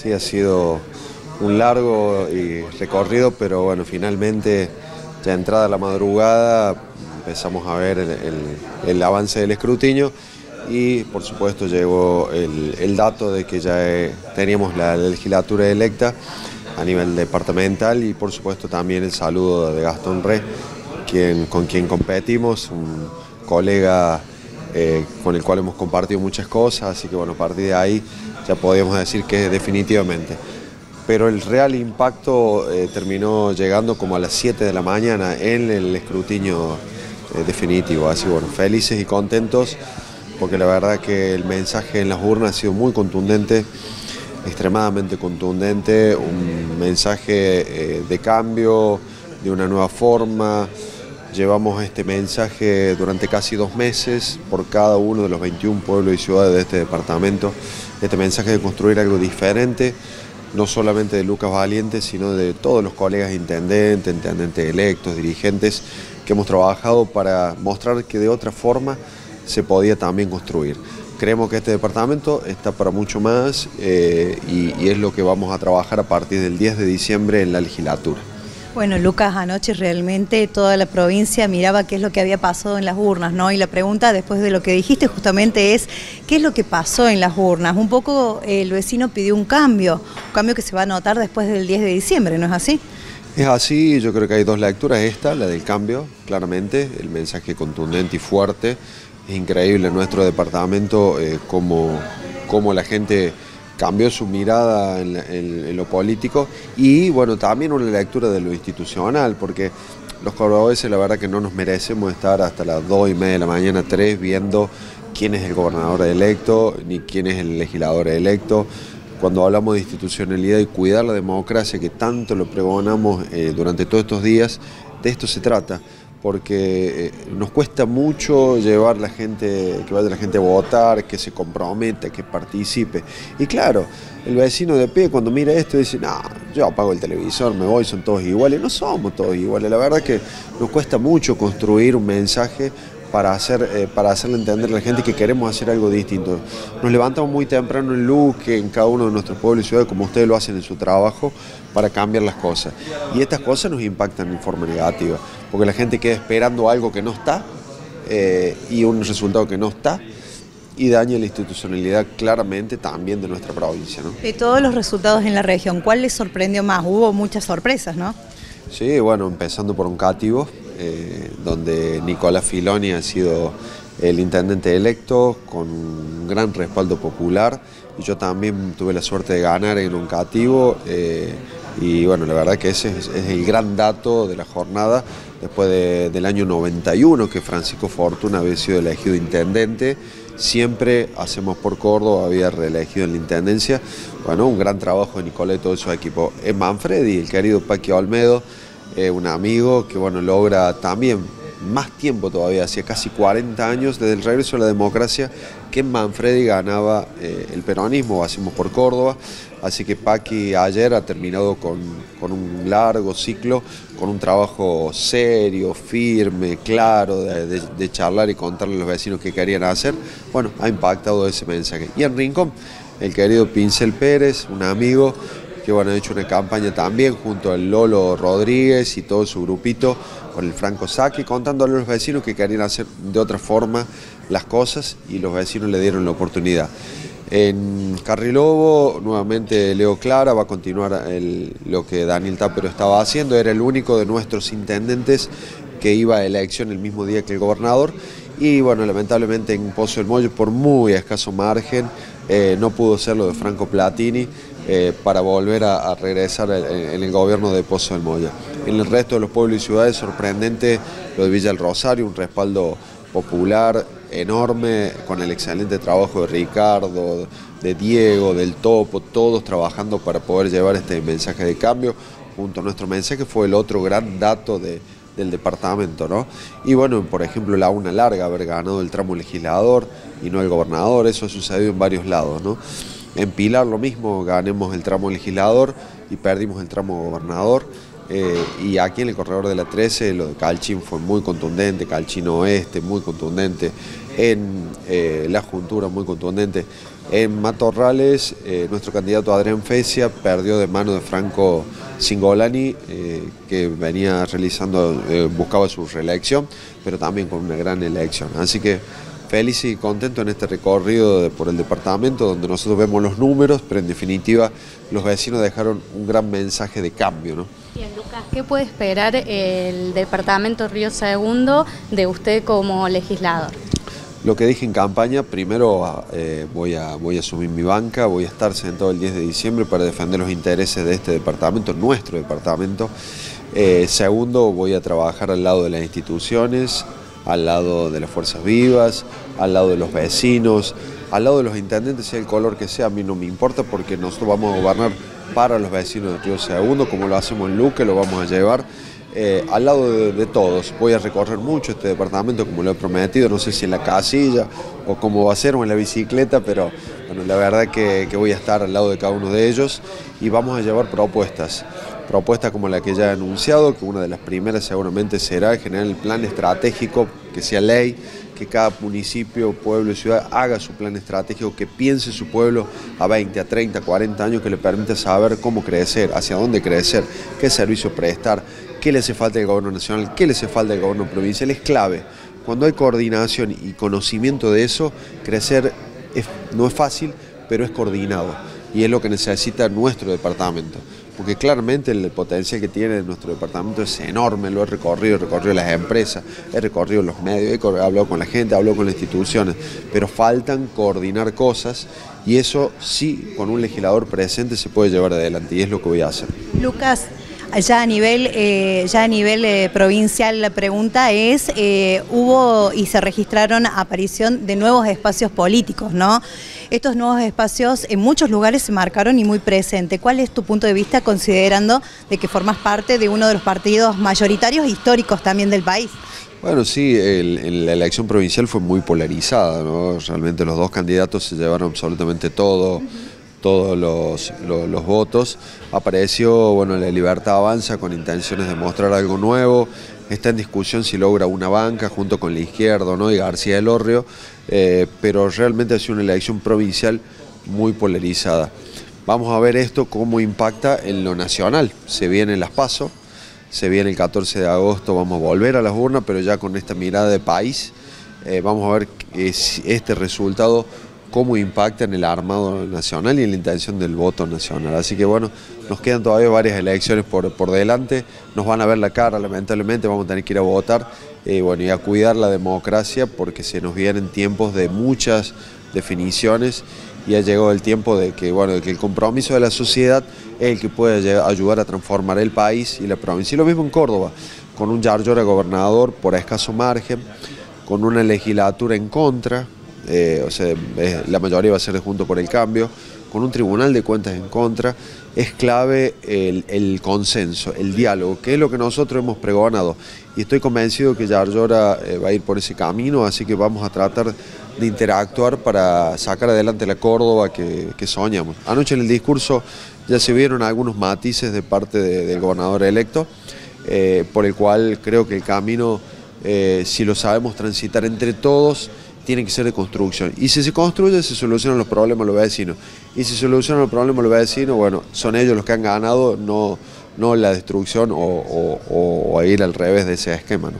sí, ha sido un largo y recorrido, pero bueno, finalmente ya entrada la madrugada empezamos a ver el, avance del escrutinio y por supuesto llegó el, dato de que ya eh, teníamos la legislatura electa a nivel departamental y por supuesto también el saludo de Gastón Re, quien, con quien competimos, un colega eh, con el cual hemos compartido muchas cosas, así que bueno, a partir de ahí ya podríamos decir que definitivamente. Pero el real impacto eh, terminó llegando como a las 7 de la mañana en el escrutinio eh, definitivo, así bueno, felices y contentos porque la verdad que el mensaje en las urnas ha sido muy contundente, extremadamente contundente, un mensaje de cambio, de una nueva forma, Llevamos este mensaje durante casi dos meses por cada uno de los 21 pueblos y ciudades de este departamento. Este mensaje de construir algo diferente, no solamente de Lucas Valiente, sino de todos los colegas intendentes, intendentes electos, dirigentes, que hemos trabajado para mostrar que de otra forma se podía también construir. Creemos que este departamento está para mucho más eh, y es lo que vamos a trabajar a partir del 10 de diciembre en la legislatura. Bueno, Lucas, anoche realmente toda la provincia miraba qué es lo que había pasado en las urnas, ¿no? Y la pregunta después de lo que dijiste justamente es, ¿qué es lo que pasó en las urnas? Un poco el vecino pidió un cambio, un cambio que se va a notar después del 10 de diciembre, ¿no es así? Es así, yo creo que hay dos lecturas, esta, la del cambio, claramente, el mensaje contundente y fuerte, es increíble en nuestro departamento eh, como, como la gente cambió su mirada en, lo político y bueno, también una lectura de lo institucional, porque los cordobeses la verdad que no nos merecemos estar hasta las 2 y media de la mañana, 3, viendo quién es el gobernador electo, ni quién es el legislador electo. Cuando hablamos de institucionalidad y cuidar la democracia, que tanto lo pregonamos eh, durante todos estos días, de esto se trata porque eh, nos cuesta mucho llevar la gente, que vaya la gente a votar, que se comprometa, que participe. Y claro, el vecino de pie cuando mira esto dice, no, yo apago el televisor, me voy, son todos iguales. No somos todos iguales, la verdad que nos cuesta mucho construir un mensaje para, hacer, eh, para hacerle entender a la gente que queremos hacer algo distinto. Nos levantamos muy temprano en Luque, en cada uno de nuestros pueblos y ciudades, como ustedes lo hacen en su trabajo, para cambiar las cosas. Y estas cosas nos impactan en forma negativa, porque la gente queda esperando algo que no está eh, y un resultado que no está y daña la institucionalidad claramente también de nuestra provincia. ¿no? De todos los resultados en la región, ¿cuál les sorprendió más? Hubo muchas sorpresas, ¿no? Sí, bueno, empezando por un cativo, eh, donde Nicolás Filoni ha sido el intendente electo con un gran respaldo popular y yo también tuve la suerte de ganar en un cativo eh, y bueno, la verdad que ese es, el gran dato de la jornada después del año 91 que Francisco Fortuna había sido elegido intendente siempre hacemos por Córdoba, había reelegido en la Intendencia. Bueno, un gran trabajo de Nicolás y todo su equipo. Es Manfredi, el querido Paqui Olmedo, un amigo que bueno, logra también más tiempo todavía, hacía casi 40 años desde el regreso a la democracia, que Manfredi ganaba eh, el peronismo, hacemos por Córdoba, así que Paqui ayer ha terminado con, un largo ciclo, con un trabajo serio, firme, claro, de, de charlar y contarle a los vecinos qué querían hacer, bueno, ha impactado ese mensaje. Y en Rincón, el querido Pincel Pérez, un amigo, que bueno, ha hecho una campaña también junto al Lolo Rodríguez y todo su grupito con el Franco Saque, contándole a los vecinos que querían hacer de otra forma las cosas y los vecinos le dieron la oportunidad. En Carrilobo, nuevamente Leo Clara va a continuar lo que Daniel Tapero estaba haciendo, era el único de nuestros intendentes que iba a elección el mismo día que el gobernador y bueno, lamentablemente en Pozo del Mollo por muy escaso margen eh, no pudo ser lo de Franco Platini eh, para volver a, regresar en, el gobierno de Pozo del Moya. En el resto de los pueblos y ciudades, sorprendente lo de Villa del Rosario, un respaldo popular enorme con el excelente trabajo de Ricardo, de Diego, del Topo, todos trabajando para poder llevar este mensaje de cambio. Junto a nuestro mensaje fue el otro gran dato del departamento, ¿no? Y bueno, por ejemplo, la una larga, haber ganado el tramo legislador y no el gobernador, eso ha sucedido en varios lados, ¿no? En Pilar lo mismo, ganemos el tramo legislador y perdimos el tramo gobernador. Eh, y aquí en el corredor de la 13 lo de Calchín fue muy contundente, Calchín Oeste muy contundente, en eh, La Juntura muy contundente. En Matorrales, eh, nuestro candidato Adrián Fecia perdió de mano de Franco Singolani, que venía realizando, buscaba su reelección, pero también con una gran elección. Así que feliz y contento en este recorrido por el departamento donde nosotros vemos los números, pero en definitiva los vecinos dejaron un gran mensaje de cambio. ¿no? Bien, Lucas, ¿qué puede esperar el departamento Río Segundo de usted como legislador? Lo que dije en campaña, primero eh, voy, a, voy a asumir mi banca, voy a estar sentado el 10 de diciembre para defender los intereses de este departamento, nuestro departamento. Eh, segundo, voy a trabajar al lado de las instituciones, al lado de las fuerzas vivas, al lado de los vecinos, al lado de los intendentes, sea el color que sea, a mí no me importa porque nosotros vamos a gobernar para los vecinos de Río Segundo, como lo hacemos en Luque, lo vamos a llevar eh, al lado de, todos. Voy a recorrer mucho este departamento como lo he prometido, no sé si en la casilla o cómo va a ser o en la bicicleta, pero bueno, la verdad que, que voy a estar al lado de cada uno de ellos y vamos a llevar propuestas propuesta como la que ya he anunciado, que una de las primeras seguramente será generar el plan estratégico, que sea ley, que cada municipio, pueblo y ciudad haga su plan estratégico, que piense su pueblo a 20, a 30, 40 años, que le permita saber cómo crecer, hacia dónde crecer, qué servicio prestar, qué le hace falta al gobierno nacional, qué le hace falta al gobierno provincial, es clave. Cuando hay coordinación y conocimiento de eso, crecer no es fácil, pero es coordinado. Y es lo que necesita nuestro departamento porque claramente el potencial que tiene nuestro departamento es enorme, lo he recorrido, he recorrido las empresas, he recorrido los medios, he hablado con la gente, he hablado con las instituciones, pero faltan coordinar cosas y eso sí, con un legislador presente se puede llevar adelante y es lo que voy a hacer. Lucas, ya a nivel, eh, ya a nivel eh, provincial la pregunta es, eh, hubo y se registraron aparición de nuevos espacios políticos, ¿no? Estos nuevos espacios en muchos lugares se marcaron y muy presente. ¿Cuál es tu punto de vista considerando de que formas parte de uno de los partidos mayoritarios históricos también del país? Bueno, sí, la elección provincial fue muy polarizada, ¿no? Realmente los dos candidatos se llevaron absolutamente todo, todos los, votos. Apareció, bueno, la Libertad Avanza con intenciones de mostrar algo nuevo, está en discusión si logra una banca junto con la izquierda ¿no? y García del Orrio, eh, pero realmente ha sido una elección provincial muy polarizada. Vamos a ver esto cómo impacta en lo nacional. Se viene las PASO, se viene el 14 de agosto, vamos a volver a las urnas, pero ya con esta mirada de país, eh, vamos a ver este resultado cómo impacta en el armado nacional y en la intención del voto nacional. Así que bueno, nos quedan todavía varias elecciones por, por delante, nos van a ver la cara, lamentablemente vamos a tener que ir a votar eh, bueno, y a cuidar la democracia porque se nos vienen tiempos de muchas definiciones y ha llegado el tiempo de que, bueno, que el compromiso de la sociedad es el que puede ayudar a transformar el país y la provincia. Y lo mismo en Córdoba, con un Yarlora gobernador por escaso margen, con una legislatura en contra, eh, o sea, la mayoría va a ser de Junto por el Cambio, con un tribunal de cuentas en contra, es clave el, consenso, el diálogo, que es lo que nosotros hemos pregonado. Y estoy convencido que Yarlora eh, va a ir por ese camino, así que vamos a tratar de interactuar para sacar adelante la Córdoba que, soñamos. Anoche en el discurso ya se vieron algunos matices de parte del gobernador electo, eh, por el cual creo que el camino, si lo sabemos transitar entre todos, tiene que ser de construcción. Y si se construye, se solucionan los problemas los vecinos. Y si se solucionan los problemas los vecinos, bueno, son ellos los que han ganado, no, no la destrucción o, o ir al revés de ese esquema. ¿no?